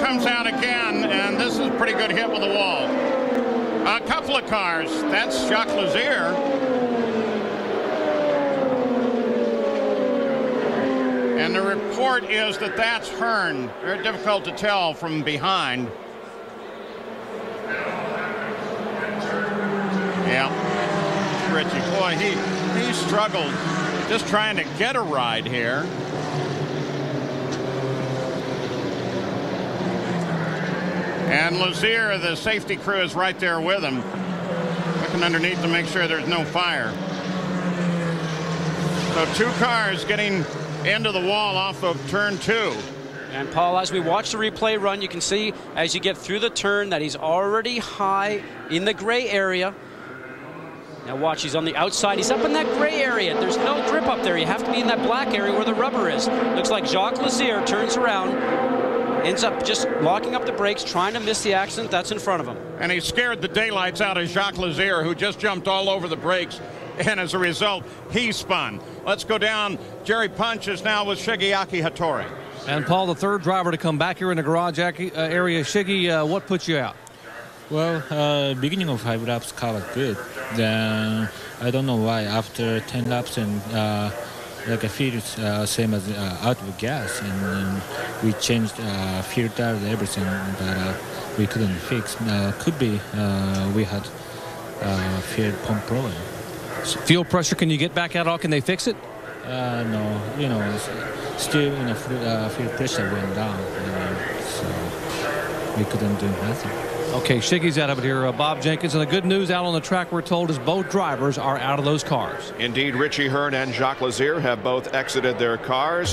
comes out again, and this is pretty good hit with the wall. A couple of cars. That's Jacques Lazier. And the report is that that's Hearn. Very difficult to tell from behind. Yeah. Richie, boy, he, he struggled just trying to get a ride here. And Lazier, the safety crew, is right there with him, looking underneath to make sure there's no fire. So two cars getting into the wall off of turn two. And Paul, as we watch the replay run, you can see as you get through the turn that he's already high in the gray area. Now watch, he's on the outside. He's up in that gray area. There's no grip up there. You have to be in that black area where the rubber is. Looks like Jacques Lazier turns around, ends up just locking up the brakes, trying to miss the accident that's in front of him. And he scared the daylights out of Jacques Lazier, who just jumped all over the brakes. And as a result, he spun. Let's go down. Jerry Punch is now with Shigeaki Hattori. And Paul, the third driver to come back here in the garage uh, area. Shiggy, uh, what put you out? Well, uh, beginning of five laps car was good. Then I don't know why after 10 laps and uh, like a feel uh, same as uh, out of gas and we changed uh, filter everything but uh, we couldn't fix. Uh, could be uh, we had uh, fuel pump problem. So fuel pressure, can you get back out? All can they fix it? Uh, no, you know, still you know, fuel pressure went down, so we couldn't do nothing. Okay, Shiggy's out of it here. Uh, Bob Jenkins. And the good news out on the track, we're told, is both drivers are out of those cars. Indeed, Richie Hearn and Jacques Lazier have both exited their cars.